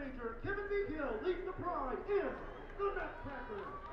major Kevin Vigil leads the pride in the Nutcrackers.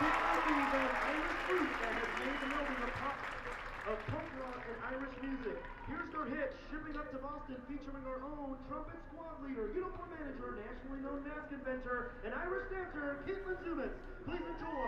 Melting of pop, rock and Irish music. Here's their hit, Shipping Up to Boston, featuring our own trumpet squad leader, uniform manager, nationally known mask inventor, and Irish dancer, Caitlin Zumitz. Please enjoy,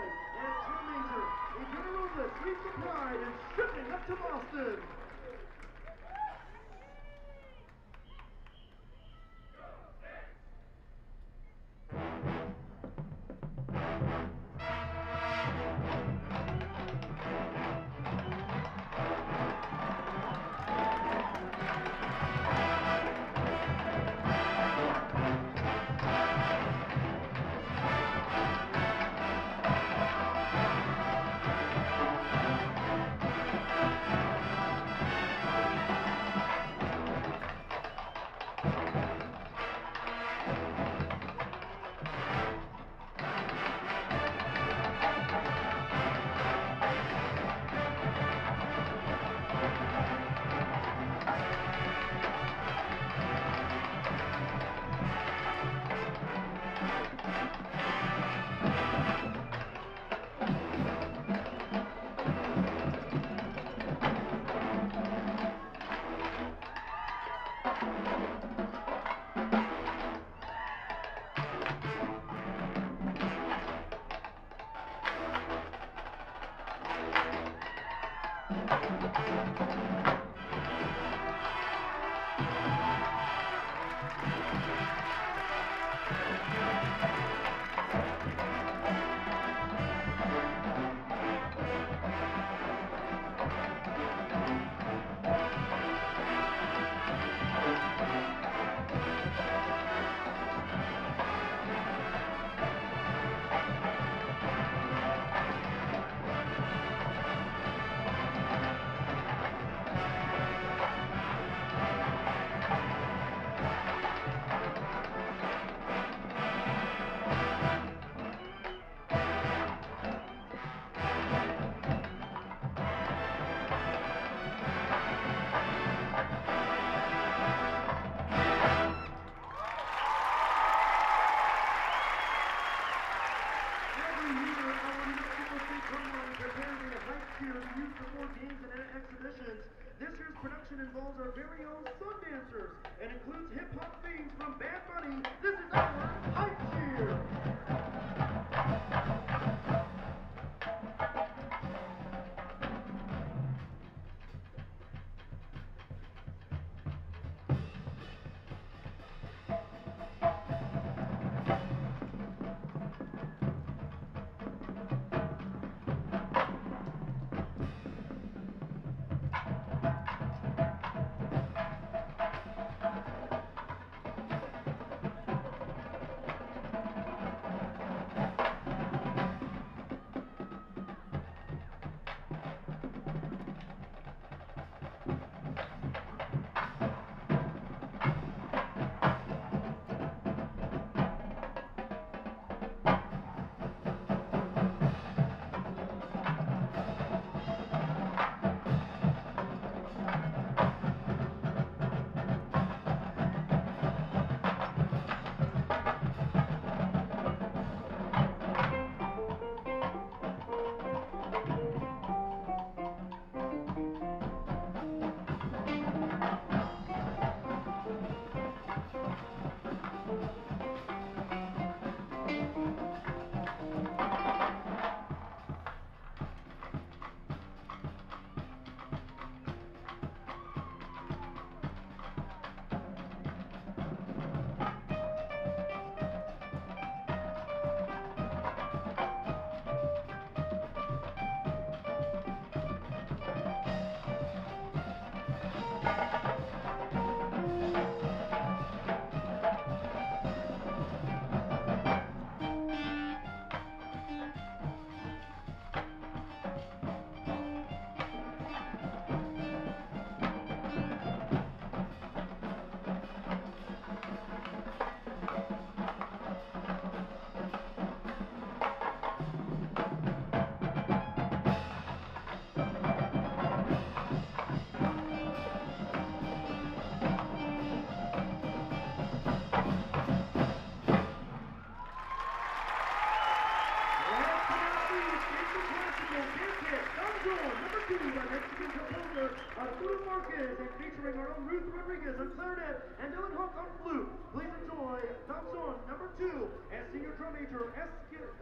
featuring our own Ruth Rodriguez on clarinet and Dylan Hook on flute. Please enjoy top song number two as senior drum major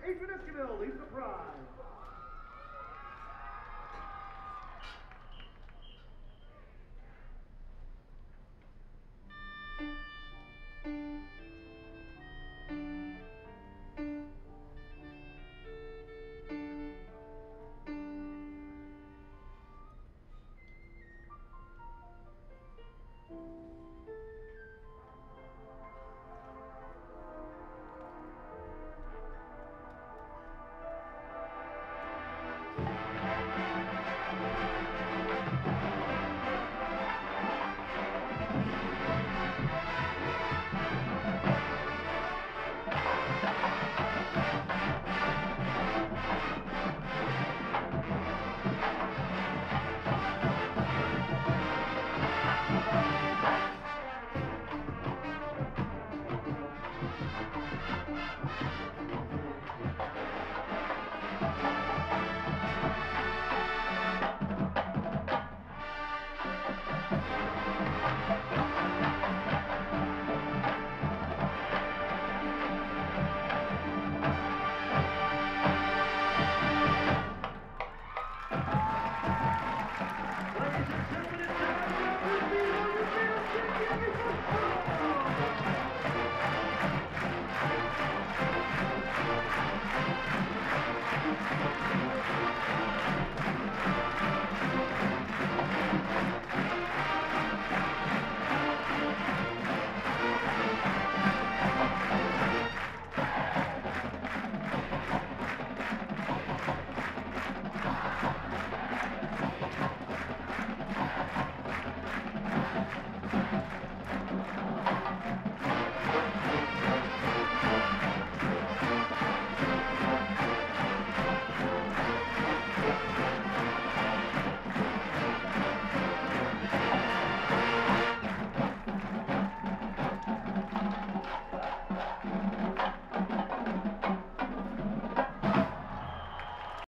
Adrian Esquivel leads the prize.